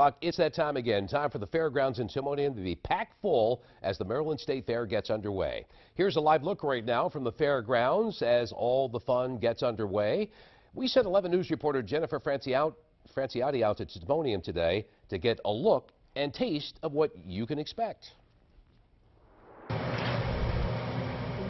o'clock. It's that time again. Time for the fairgrounds in Timonium to be packed full as the Maryland State Fair gets underway. Here's a live look right now from the fairgrounds as all the fun gets underway. We sent 11 News reporter Jennifer Franciotti out to Timonium today to get a look and taste of what you can expect.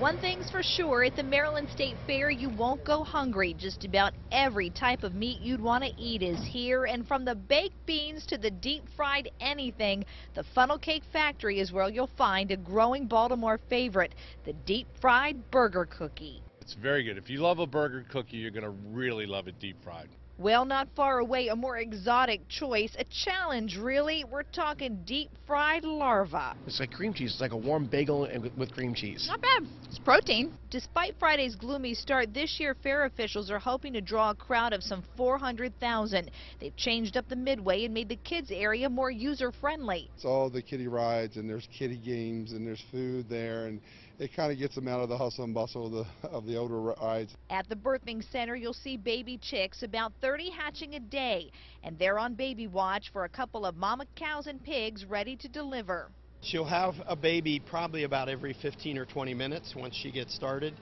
One thing's for sure, at the Maryland State Fair, you won't go hungry. Just about every type of meat you'd want to eat is here, and from the baked beans to the deep fried anything, the Funnel Cake Factory is where you'll find a growing Baltimore favorite, the deep fried burger cookie. It's very good. If you love a burger cookie, you're going to really love it deep fried. Well, not far away, a more exotic choice, a challenge, really. We're talking deep fried larva. It's like cream cheese. It's like a warm bagel and with, with cream cheese. Not bad. It's protein. Despite Friday's gloomy start, this year fair officials are hoping to draw a crowd of some 400,000. They've changed up the midway and made the kids area more user friendly. It's all the kiddie rides and there's kiddie games and there's food there and it kind of gets them out of the hustle and bustle of the, of the older rides. At the birthing center, you'll see baby chicks, about 30 hatching a day, and they're on baby watch for a couple of mama cows and pigs ready to deliver. She'll have a baby probably about every 15 or 20 minutes once she gets started.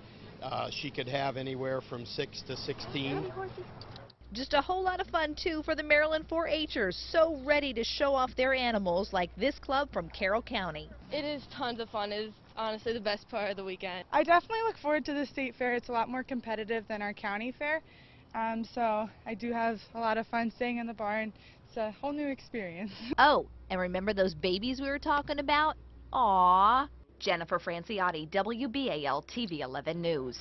Uh, she could have anywhere from 6 to 16. Just a whole lot of fun, too, for the Maryland 4-Hers, so ready to show off their animals like this club from Carroll County. It is tons of fun. It is honestly the best part of the weekend. I definitely look forward to the state fair. It's a lot more competitive than our county fair. Um, so I do have a lot of fun staying in the barn. It's a whole new experience. Oh, and remember those babies we were talking about? Aw. Jennifer Franciotti, WBAL TV 11 News.